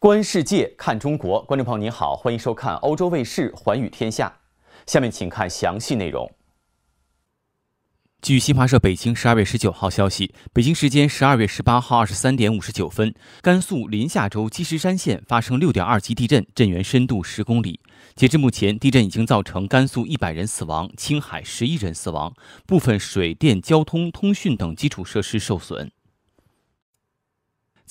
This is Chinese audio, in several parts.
观世界，看中国，观众朋友您好，欢迎收看欧洲卫视《寰宇天下》。下面请看详细内容。据新华社北京十二月十九号消息，北京时间十二月十八号二十三点五十九分，甘肃临夏州积石山县发生六点二级地震，震源深度十公里。截至目前，地震已经造成甘肃一百人死亡，青海十一人死亡，部分水电、交通、通讯等基础设施受损。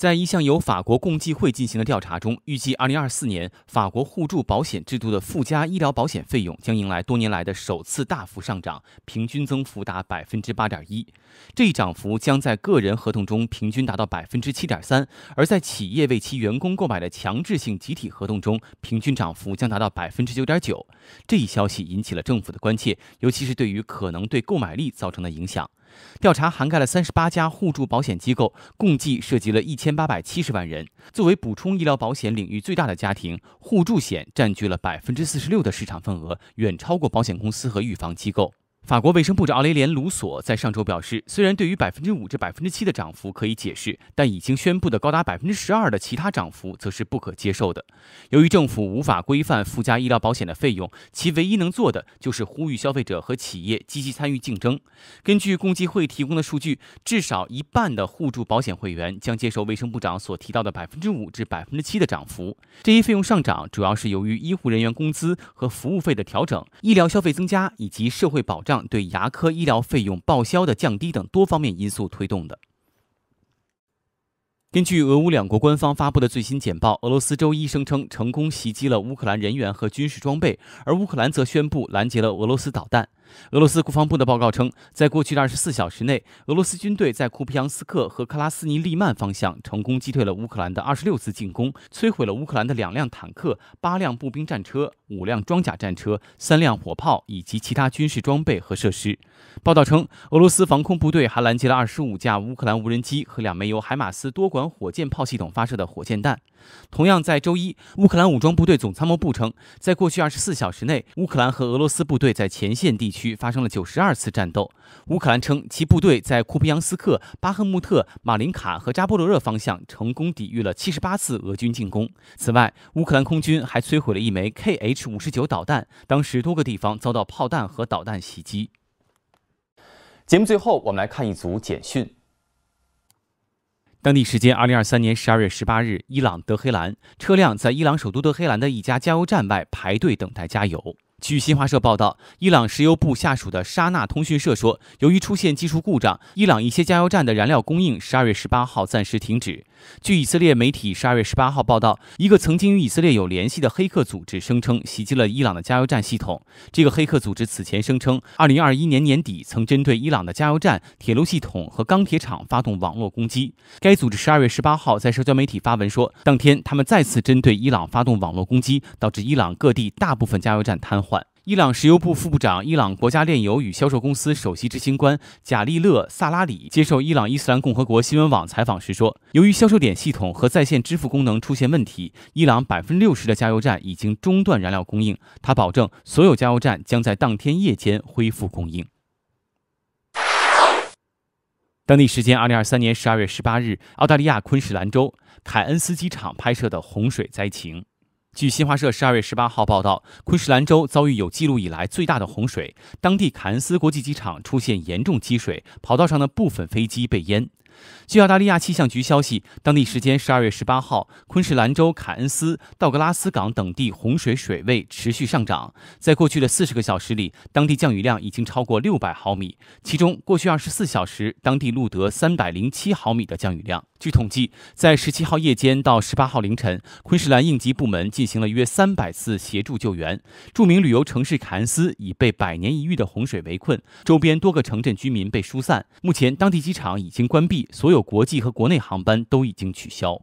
在一项由法国共济会进行的调查中，预计2024年法国互助保险制度的附加医疗保险费用将迎来多年来的首次大幅上涨，平均增幅达百分之八点一。这一涨幅将在个人合同中平均达到百分之七点三，而在企业为其员工购买的强制性集体合同中，平均涨幅将达到百分之九点九。这一消息引起了政府的关切，尤其是对于可能对购买力造成的影响。调查涵盖了三十八家互助保险机构，共计涉及了一千八百七十万人。作为补充医疗保险领域最大的家庭，互助险占据了百分之四十六的市场份额，远超过保险公司和预防机构。法国卫生部长奥雷连·卢索在上周表示，虽然对于百分之五至百分之七的涨幅可以解释，但已经宣布的高达百分之十二的其他涨幅则是不可接受的。由于政府无法规范附加医疗保险的费用，其唯一能做的就是呼吁消费者和企业积极参与竞争。根据共济会提供的数据，至少一半的互助保险会员将接受卫生部长所提到的百分之五至百分之七的涨幅。这一费用上涨主要是由于医护人员工资和服务费的调整、医疗消费增加以及社会保障。对牙科医疗费用报销的降低等多方面因素推动的。根据俄乌两国官方发布的最新简报，俄罗斯周一声称成功袭击了乌克兰人员和军事装备，而乌克兰则宣布拦截了俄罗斯导弹。俄罗斯国防部的报告称，在过去的二十四小时内，俄罗斯军队在库皮扬斯克和克拉斯尼利曼方向成功击退了乌克兰的二十六次进攻，摧毁了乌克兰的两辆坦克、八辆步兵战车、五辆装甲战车、三辆火炮以及其他军事装备和设施。报道称，俄罗斯防空部队还拦截了二十五架乌克兰无人机和两枚由海马斯多管火箭炮系统发射的火箭弹。同样在周一，乌克兰武装部队总参谋部称，在过去二十四小时内，乌克兰和俄罗斯部队在前线地区区发生了九十二次战斗。乌克兰称，其部队在库皮扬斯克、巴赫穆特、马林卡和扎波罗热方向成功抵御了七十八次俄军进攻。此外，乌克兰空军还摧毁了一枚 Kh 五十九导弹，当时多个地方遭到炮弹和导弹袭击。节目最后，我们来看一组简讯。当地时间二零二三年十二月十八日，伊朗德黑兰车辆在伊朗首都德黑兰的一家加油站外排队等待加油。据新华社报道，伊朗石油部下属的沙纳通讯社说，由于出现技术故障，伊朗一些加油站的燃料供应十二月十八号暂时停止。据以色列媒体十二月十八号报道，一个曾经与以色列有联系的黑客组织声称袭击了伊朗的加油站系统。这个黑客组织此前声称，二零二一年年底曾针对伊朗的加油站、铁路系统和钢铁厂发动网络攻击。该组织十二月十八号在社交媒体发文说，当天他们再次针对伊朗发动网络攻击，导致伊朗各地大部分加油站瘫痪。伊朗石油部副部长、伊朗国家炼油与销售公司首席执行官贾利勒·萨拉里接受伊朗伊斯兰共和国新闻网采访时说：“由于销售点系统和在线支付功能出现问题，伊朗百分之六十的加油站已经中断燃料供应。他保证，所有加油站将在当天夜间恢复供应。”当地时间二零二三年十二月十八日，澳大利亚昆士兰州凯恩斯机场拍摄的洪水灾情。据新华社十二月十八号报道，昆士兰州遭遇有记录以来最大的洪水，当地凯恩斯国际机场出现严重积水，跑道上的部分飞机被淹。据澳大利亚气象局消息，当地时间十二月十八号，昆士兰州凯恩斯、道格拉斯港等地洪水水位持续上涨。在过去的四十个小时里，当地降雨量已经超过六百毫米，其中过去二十四小时，当地录得三百零七毫米的降雨量。据统计，在十七号夜间到十八号凌晨，昆士兰应急部门进行了约三百次协助救援。著名旅游城市凯恩斯已被百年一遇的洪水围困，周边多个城镇居民被疏散。目前，当地机场已经关闭，所有国际和国内航班都已经取消。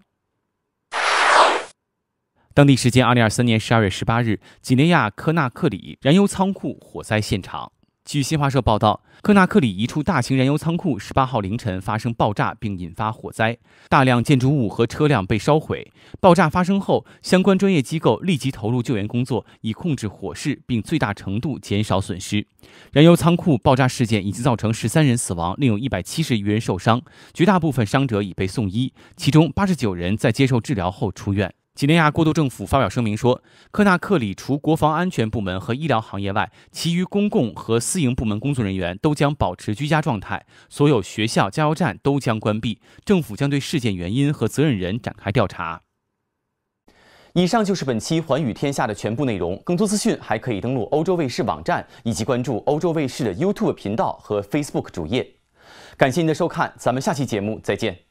当地时间二零二三年十二月十八日，几内亚科纳克里燃油仓库火灾现场。据新华社报道，科纳克里一处大型燃油仓库十八号凌晨发生爆炸，并引发火灾，大量建筑物和车辆被烧毁。爆炸发生后，相关专业机构立即投入救援工作，以控制火势并最大程度减少损失。燃油仓库爆炸事件已经造成十三人死亡，另有一百七十余人受伤，绝大部分伤者已被送医，其中八十九人在接受治疗后出院。几内亚过渡政府发表声明说，科纳克里除国防安全部门和医疗行业外，其余公共和私营部门工作人员都将保持居家状态，所有学校、加油站都将关闭。政府将对事件原因和责任人展开调查。以上就是本期《寰宇天下》的全部内容。更多资讯还可以登录欧洲卫视网站，以及关注欧洲卫视的 YouTube 频道和 Facebook 主页。感谢您的收看，咱们下期节目再见。